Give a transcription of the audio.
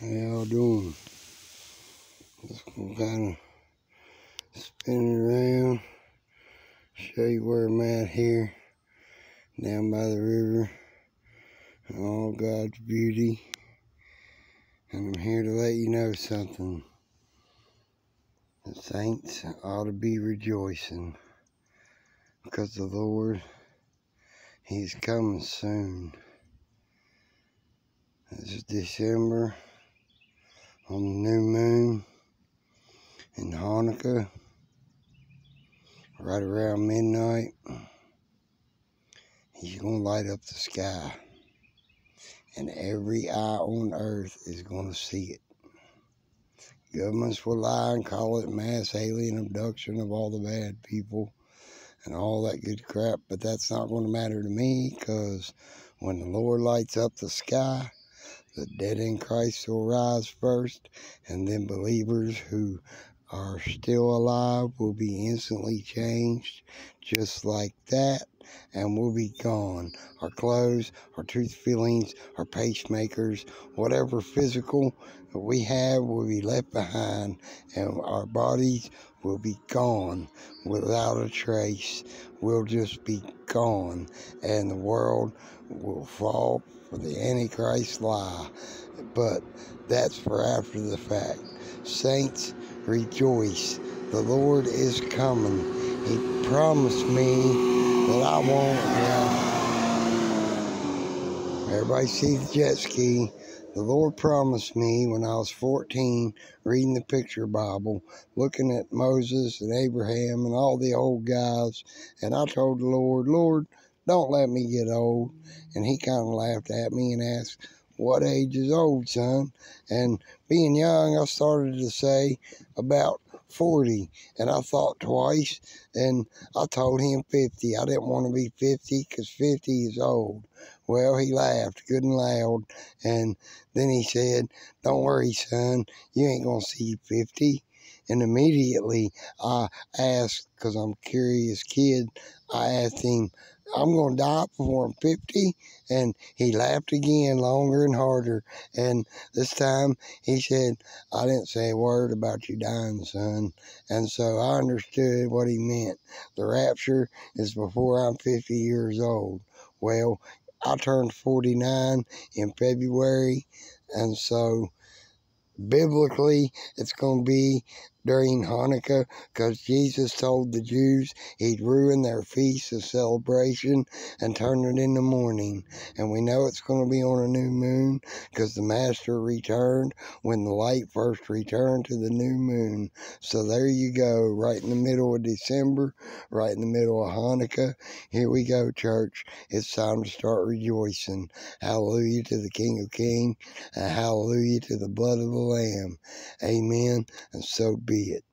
How y'all doing? Just gonna kind of spin around, show you where I'm at here, down by the river, and all God's beauty. And I'm here to let you know something. The saints ought to be rejoicing because the Lord, He's coming soon. It's December on the new moon in Hanukkah, right around midnight. He's going to light up the sky, and every eye on earth is going to see it. Governments will lie and call it mass alien abduction of all the bad people and all that good crap, but that's not going to matter to me because when the Lord lights up the sky, the dead in Christ will rise first, and then believers who are still alive will be instantly changed just like that and we'll be gone. Our clothes, our tooth fillings, our pacemakers, whatever physical we have will be left behind and our bodies will be gone without a trace. We'll just be gone and the world will fall for the Antichrist lie. But that's for after the fact. Saints, rejoice. The Lord is coming. He promised me I won't. Yeah. Everybody see the jet ski. The Lord promised me when I was 14, reading the picture Bible, looking at Moses and Abraham and all the old guys, and I told the Lord, Lord, don't let me get old. And he kind of laughed at me and asked, What age is old, son? And being young, I started to say about 40. And I thought twice and I told him 50. I didn't want to be 50 because 50 is old. Well, he laughed good and loud. And then he said, Don't worry, son. You ain't going to see 50. And immediately I asked, because I'm curious kid, I asked him, I'm going to die before I'm 50. And he laughed again, longer and harder. And this time he said, I didn't say a word about you dying, son. And so I understood what he meant. The rapture is before I'm 50 years old. Well, I turned 49 in February. And so biblically, it's going to be during Hanukkah because Jesus told the Jews he'd ruin their feast of celebration and turn it into mourning. And we know it's going to be on a new moon because the Master returned when the light first returned to the new moon. So there you go, right in the middle of December, right in the middle of Hanukkah. Here we go, church. It's time to start rejoicing. Hallelujah to the King of Kings and hallelujah to the blood of the Lamb. Amen. And so be it.